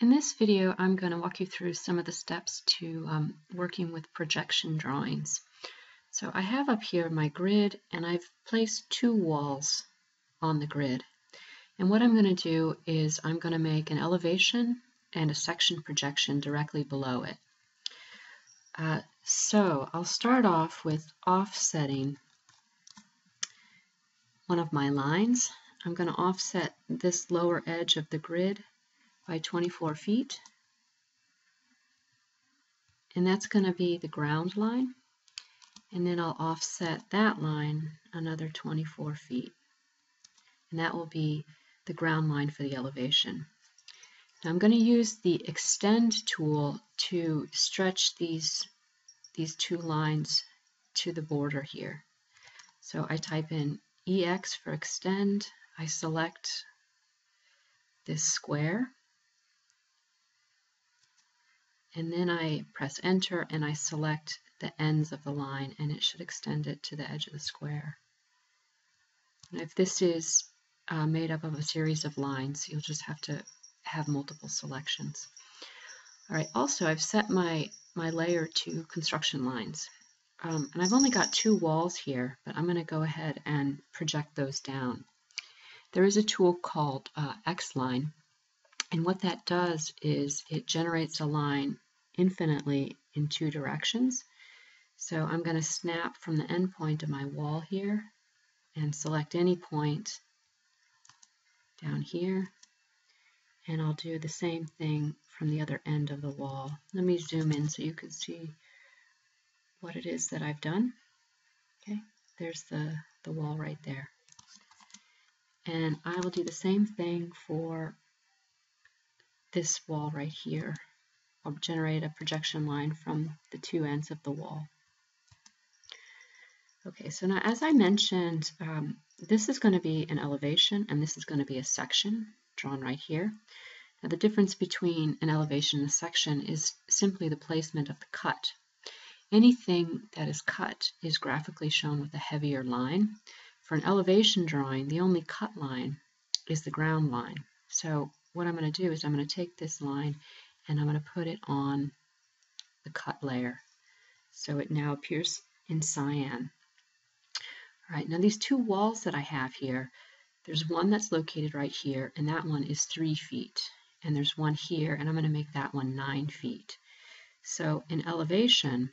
In this video, I'm going to walk you through some of the steps to um, working with projection drawings. So I have up here my grid, and I've placed two walls on the grid. And what I'm going to do is I'm going to make an elevation and a section projection directly below it. Uh, so I'll start off with offsetting one of my lines. I'm going to offset this lower edge of the grid by 24 feet. And that's going to be the ground line. And then I'll offset that line another 24 feet. And that will be the ground line for the elevation. Now I'm going to use the extend tool to stretch these, these two lines to the border here. So I type in EX for extend, I select this square, and then I press enter and I select the ends of the line and it should extend it to the edge of the square. And if this is uh, made up of a series of lines, you'll just have to have multiple selections. All right, also I've set my, my layer to construction lines. Um, and I've only got two walls here, but I'm going to go ahead and project those down. There is a tool called uh, X-Line, and what that does is it generates a line infinitely in two directions. So I'm going to snap from the end point of my wall here and select any point down here. And I'll do the same thing from the other end of the wall. Let me zoom in so you can see what it is that I've done. Okay, there's the, the wall right there. And I will do the same thing for this wall right here. I'll generate a projection line from the two ends of the wall. Okay, so now as I mentioned, um, this is going to be an elevation and this is going to be a section drawn right here. Now the difference between an elevation and a section is simply the placement of the cut. Anything that is cut is graphically shown with a heavier line. For an elevation drawing, the only cut line is the ground line. So what I'm going to do is I'm going to take this line and I'm going to put it on the cut layer. So it now appears in cyan. All right, now these two walls that I have here, there's one that's located right here, and that one is three feet. And there's one here, and I'm going to make that one nine feet. So in elevation,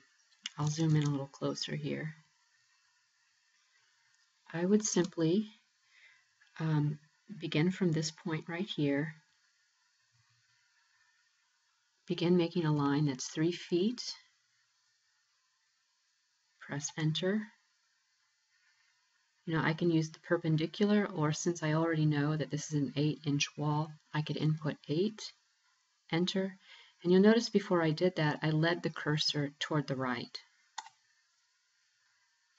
I'll zoom in a little closer here. I would simply um, begin from this point right here Begin making a line that's three feet. Press enter. You know, I can use the perpendicular, or since I already know that this is an 8-inch wall, I could input 8, enter, and you'll notice before I did that, I led the cursor toward the right.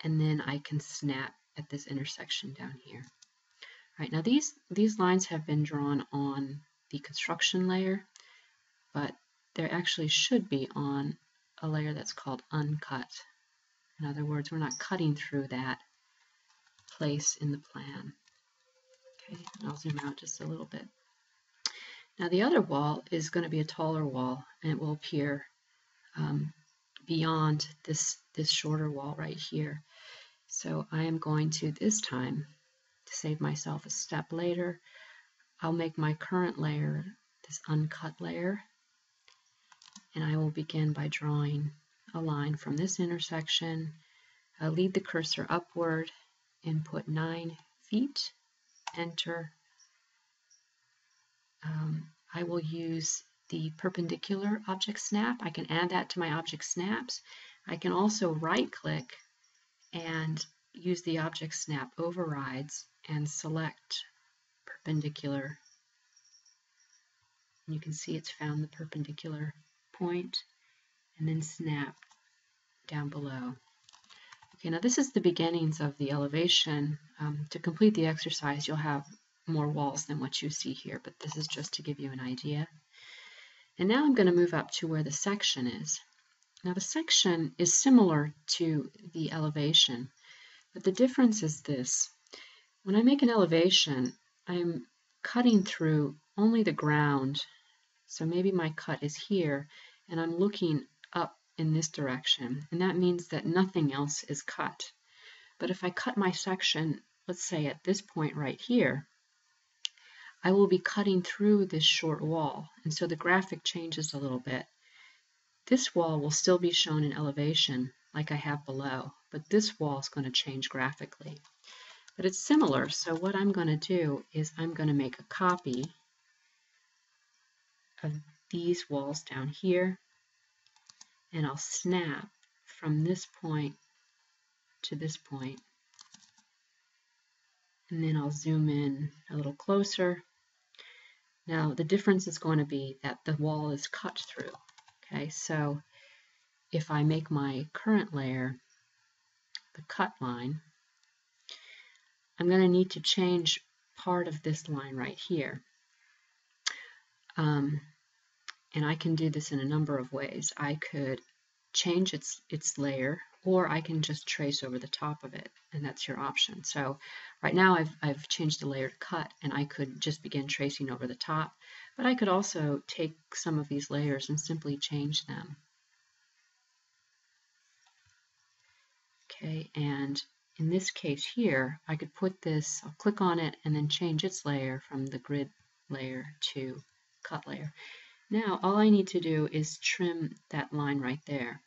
And then I can snap at this intersection down here. All right, now these, these lines have been drawn on the construction layer, but there actually should be on a layer that's called uncut. In other words, we're not cutting through that place in the plan. Okay, I'll zoom out just a little bit. Now the other wall is going to be a taller wall and it will appear um, beyond this, this shorter wall right here. So I am going to this time, to save myself a step later, I'll make my current layer this uncut layer and I will begin by drawing a line from this intersection. Uh, lead the cursor upward, and put 9 feet, enter. Um, I will use the perpendicular object snap. I can add that to my object snaps. I can also right click and use the object snap overrides and select perpendicular. And you can see it's found the perpendicular point, and then snap down below. Okay, now this is the beginnings of the elevation. Um, to complete the exercise, you'll have more walls than what you see here, but this is just to give you an idea. And now I'm going to move up to where the section is. Now the section is similar to the elevation, but the difference is this. When I make an elevation, I'm cutting through only the ground So maybe my cut is here and I'm looking up in this direction and that means that nothing else is cut. But if I cut my section, let's say at this point right here, I will be cutting through this short wall and so the graphic changes a little bit. This wall will still be shown in elevation like I have below, but this wall is going to change graphically. But it's similar, so what I'm going to do is I'm going to make a copy of these walls down here, and I'll snap from this point to this point, and then I'll zoom in a little closer. Now the difference is going to be that the wall is cut through. Okay, so if I make my current layer the cut line, I'm going to need to change part of this line right here. Um, and I can do this in a number of ways. I could change its, its layer or I can just trace over the top of it and that's your option. So right now I've, I've changed the layer to cut and I could just begin tracing over the top but I could also take some of these layers and simply change them. Okay, and in this case here, I could put this, I'll click on it and then change its layer from the grid layer to cut layer. Now all I need to do is trim that line right there.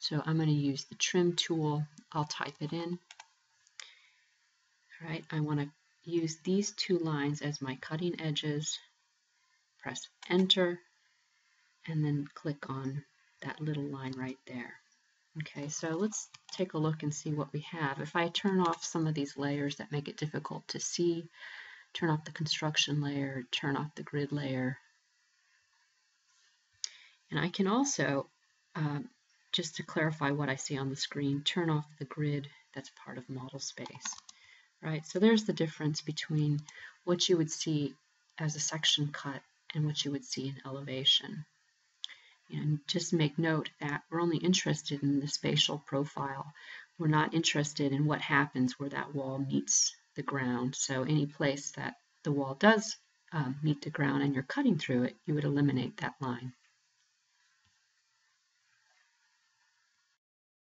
So I'm going to use the trim tool. I'll type it in. All right, I want to use these two lines as my cutting edges. Press enter and then click on that little line right there. Okay, so let's take a look and see what we have. If I turn off some of these layers that make it difficult to see, turn off the construction layer, turn off the grid layer, and I can also, um, just to clarify what I see on the screen, turn off the grid that's part of model space. Right, so there's the difference between what you would see as a section cut and what you would see in elevation. And just make note that we're only interested in the spatial profile. We're not interested in what happens where that wall meets the ground. So any place that the wall does um, meet the ground and you're cutting through it, you would eliminate that line.